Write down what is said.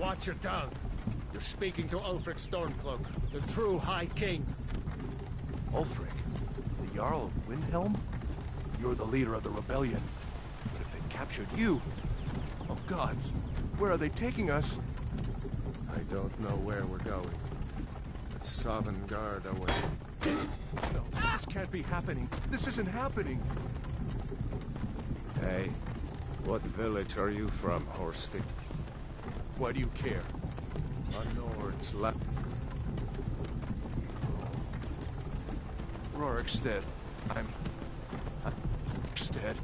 Watch your tongue. You're speaking to Ulfric Stormcloak, the true High King. Ulfric, the Jarl of Windhelm? You're the leader of the rebellion. But if they've captured you... Oh gods, where are they taking us? I don't know where we're going. But Sovngarde away. No, this can't be happening. This isn't happening. Hey, what village are you from, Horsty? Why do you care? A Nord's la- Rorikstead. I'm... I'm... Stead.